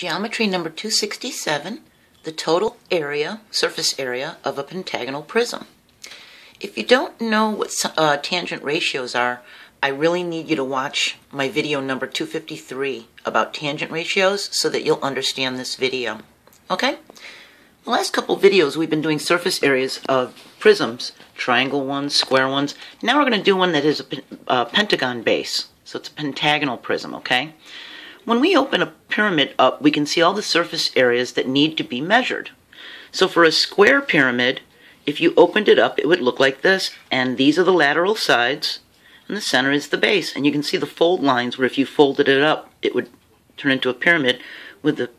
Geometry number 267, the total area, surface area of a pentagonal prism. If you don't know what uh, tangent ratios are, I really need you to watch my video number 253 about tangent ratios so that you'll understand this video. Okay? The last couple videos we've been doing surface areas of prisms, triangle ones, square ones. Now we're going to do one that is a, a pentagon base. So it's a pentagonal prism, okay? When we open a pyramid up, we can see all the surface areas that need to be measured. So for a square pyramid, if you opened it up, it would look like this, and these are the lateral sides, and the center is the base. And you can see the fold lines where if you folded it up, it would turn into a pyramid with the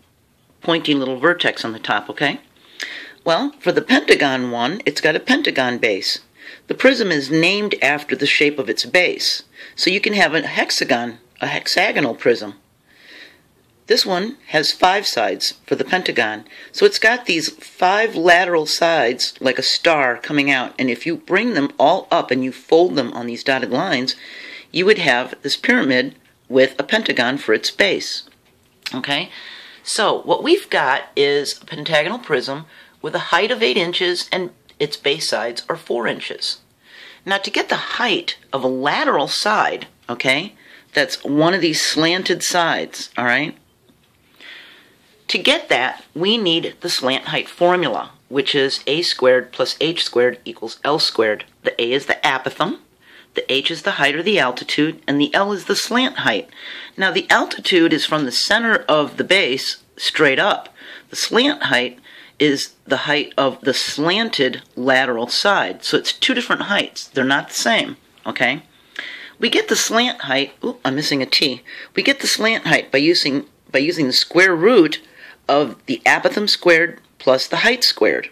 pointing little vertex on the top, okay? Well, for the pentagon one, it's got a pentagon base. The prism is named after the shape of its base. So you can have a hexagon, a hexagonal prism. This one has five sides for the pentagon. So it's got these five lateral sides like a star coming out. And if you bring them all up and you fold them on these dotted lines, you would have this pyramid with a pentagon for its base. Okay? So what we've got is a pentagonal prism with a height of 8 inches and its base sides are 4 inches. Now to get the height of a lateral side, okay, that's one of these slanted sides, all right, to get that, we need the slant height formula, which is a squared plus h squared equals l squared. The a is the apothem, the h is the height or the altitude, and the l is the slant height. Now the altitude is from the center of the base straight up. The slant height is the height of the slanted lateral side. So it's two different heights. They're not the same, okay? We get the slant height, ooh, I'm missing a t. We get the slant height by using by using the square root of the apothem squared plus the height squared.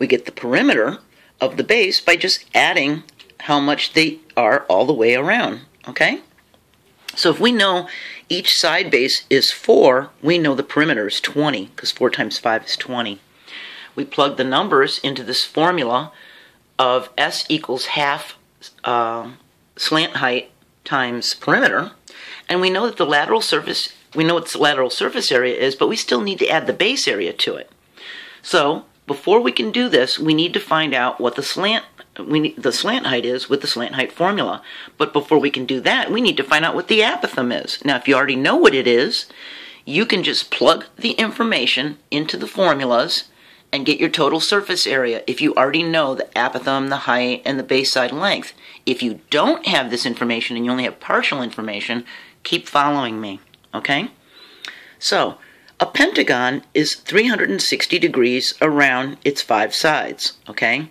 We get the perimeter of the base by just adding how much they are all the way around, okay? So if we know each side base is 4, we know the perimeter is 20, because 4 times 5 is 20. We plug the numbers into this formula of S equals half uh, slant height times perimeter, and we know that the lateral surface we know what the lateral surface area is, but we still need to add the base area to it. So before we can do this, we need to find out what the slant we need, the slant height is with the slant height formula. But before we can do that, we need to find out what the apothem is. Now, if you already know what it is, you can just plug the information into the formulas and get your total surface area if you already know the apothem, the height, and the base side length. If you don't have this information and you only have partial information, keep following me. Okay? So, a pentagon is 360 degrees around its five sides. Okay?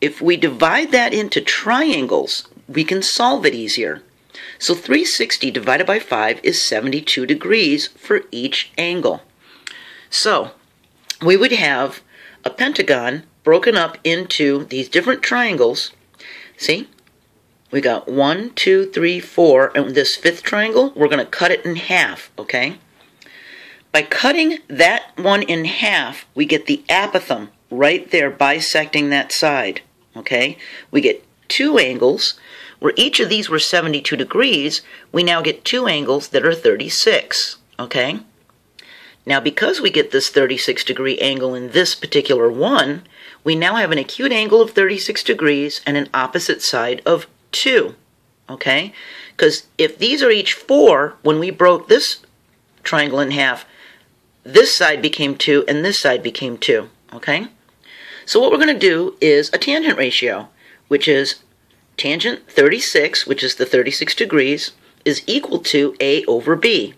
If we divide that into triangles, we can solve it easier. So 360 divided by 5 is 72 degrees for each angle. So, we would have a pentagon broken up into these different triangles. See? We got one, two, three, four, and this fifth triangle, we're going to cut it in half, okay? By cutting that one in half, we get the apothem right there bisecting that side, okay? We get two angles. Where each of these were 72 degrees, we now get two angles that are 36, okay? Now, because we get this 36 degree angle in this particular one, we now have an acute angle of 36 degrees and an opposite side of 2. Okay? Because if these are each 4, when we broke this triangle in half, this side became 2 and this side became 2. Okay? So what we're going to do is a tangent ratio, which is tangent 36, which is the 36 degrees, is equal to A over B.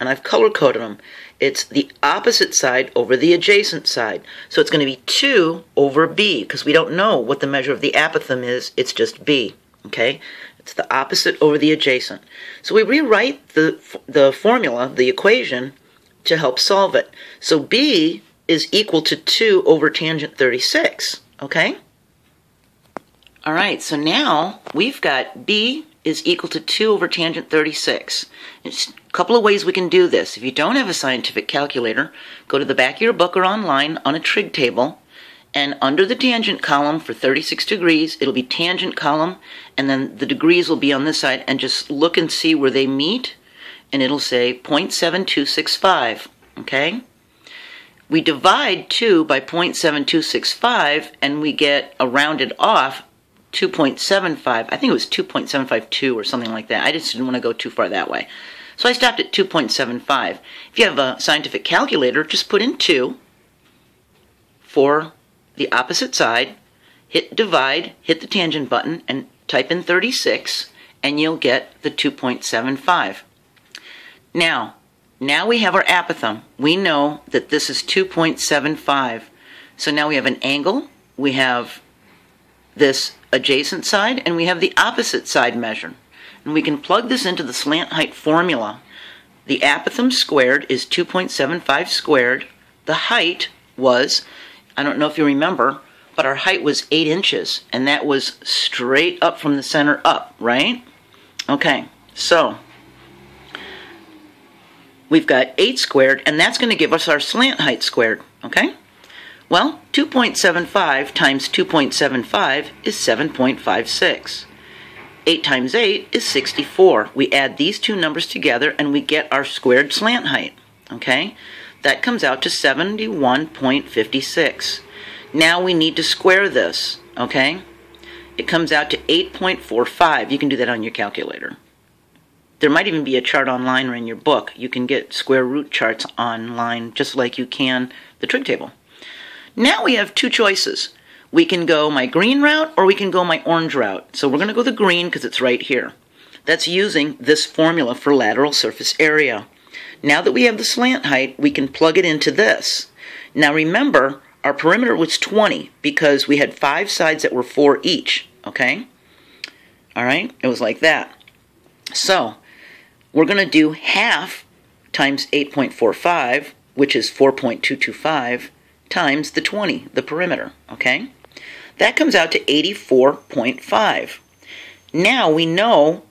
And I've color coded them. It's the opposite side over the adjacent side. So it's going to be 2 over B, because we don't know what the measure of the apothem is. It's just B. Okay? It's the opposite over the adjacent. So we rewrite the, the formula, the equation, to help solve it. So B is equal to 2 over tangent 36. Okay? All right, so now we've got B is equal to 2 over tangent 36. There's a couple of ways we can do this. If you don't have a scientific calculator, go to the back of your book or online on a trig table and under the tangent column for 36 degrees, it'll be tangent column, and then the degrees will be on this side, and just look and see where they meet, and it'll say 0.7265. okay? We divide 2 by 0.7265 and we get a rounded off 2.75. I think it was 2.752 or something like that. I just didn't want to go too far that way. So I stopped at 2.75. If you have a scientific calculator, just put in 2 for the opposite side, hit divide, hit the tangent button, and type in 36, and you'll get the 2.75. Now, now we have our apothem. We know that this is 2.75. So now we have an angle, we have this adjacent side, and we have the opposite side measured. And we can plug this into the slant height formula. The apothem squared is 2.75 squared. The height was, I don't know if you remember, but our height was 8 inches, and that was straight up from the center up, right? Okay, so we've got 8 squared, and that's going to give us our slant height squared, okay? Well, 2.75 times 2.75 is 7.56. 8 times 8 is 64. We add these two numbers together and we get our squared slant height, okay? That comes out to 71.56. Now we need to square this, okay? It comes out to 8.45. You can do that on your calculator. There might even be a chart online or in your book. You can get square root charts online just like you can the trig table. Now we have two choices. We can go my green route or we can go my orange route. So we're going to go the green because it's right here. That's using this formula for lateral surface area. Now that we have the slant height, we can plug it into this. Now remember, our perimeter was 20 because we had five sides that were 4 each, okay? All right, it was like that. So we're going to do half times 8.45, which is 4.225, times the 20, the perimeter, okay? That comes out to 84.5. Now we know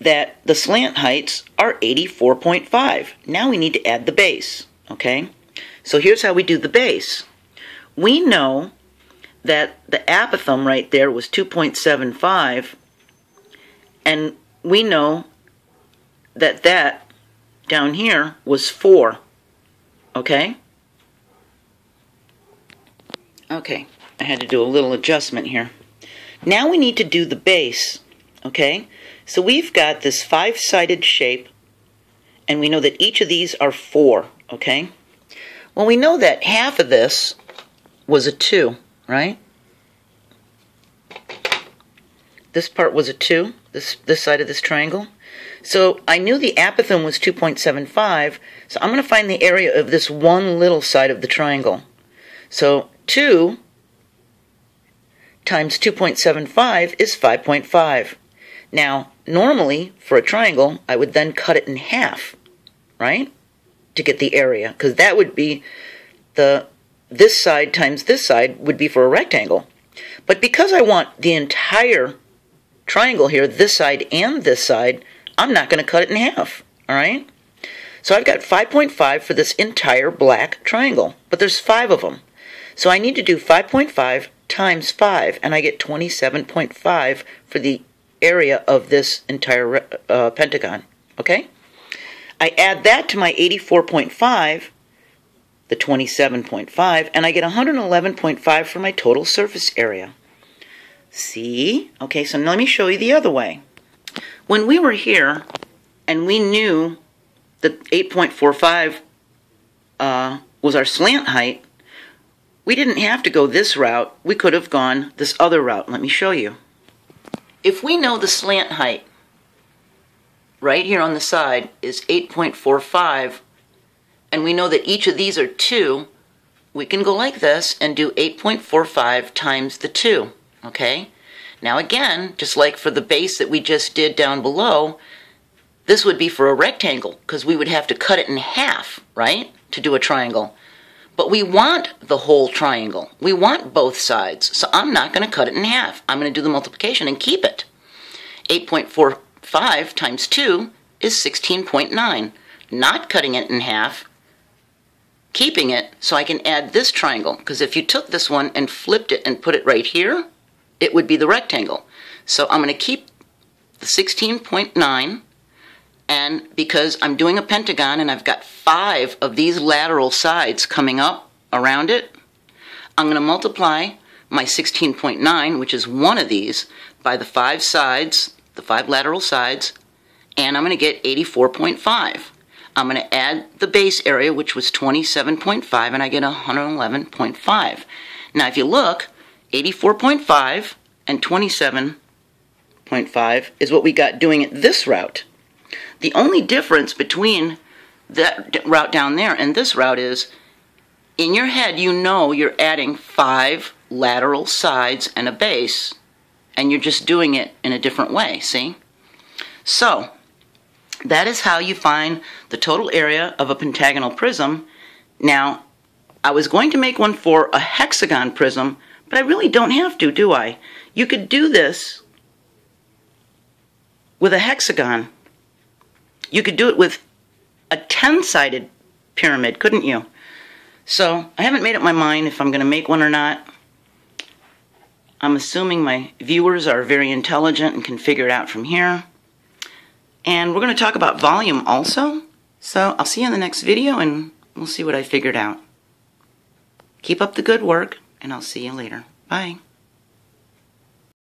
that the slant heights are 84.5. Now we need to add the base, okay? So here's how we do the base. We know that the apothem right there was 2.75, and we know that that down here was 4. Okay? Okay, I had to do a little adjustment here. Now we need to do the base. Okay? So we've got this five-sided shape, and we know that each of these are 4. Okay? Well, we know that half of this was a 2, right? This part was a 2, this, this side of this triangle. So I knew the apothem was 2.75, so I'm going to find the area of this one little side of the triangle. So 2 times 2.75 is 5.5. Now, normally, for a triangle, I would then cut it in half, right? To get the area, because that would be the this side times this side would be for a rectangle. But because I want the entire triangle here, this side and this side, I'm not going to cut it in half, all right? So I've got 5.5 for this entire black triangle, but there's five of them. So I need to do 5.5 times 5, and I get 27.5 for the area of this entire uh, pentagon, okay? I add that to my 84.5, the 27.5, and I get 111.5 for my total surface area. See? Okay, so let me show you the other way. When we were here and we knew that 8.45 uh, was our slant height, we didn't have to go this route. We could have gone this other route. Let me show you. If we know the slant height right here on the side is 8.45 and we know that each of these are 2, we can go like this and do 8.45 times the 2, okay? Now again, just like for the base that we just did down below, this would be for a rectangle because we would have to cut it in half, right, to do a triangle. But we want the whole triangle. We want both sides. So I'm not going to cut it in half. I'm going to do the multiplication and keep it. 8.45 times 2 is 16.9. Not cutting it in half, keeping it so I can add this triangle. Because if you took this one and flipped it and put it right here, it would be the rectangle. So I'm going to keep the 16.9 And because I'm doing a pentagon and I've got five of these lateral sides coming up around it, I'm going to multiply my 16.9, which is one of these, by the five sides, the five lateral sides, and I'm going to get 84.5. I'm going to add the base area, which was 27.5, and I get 111.5. Now, if you look, 84.5 and 27.5 is what we got doing it this route. The only difference between that route down there and this route is in your head, you know you're adding five lateral sides and a base, and you're just doing it in a different way, see? So, that is how you find the total area of a pentagonal prism. Now, I was going to make one for a hexagon prism, but I really don't have to, do I? You could do this with a hexagon. You could do it with a 10-sided pyramid, couldn't you? So, I haven't made up my mind if I'm going to make one or not. I'm assuming my viewers are very intelligent and can figure it out from here. And we're going to talk about volume also. So I'll see you in the next video and we'll see what I figured out. Keep up the good work and I'll see you later. Bye.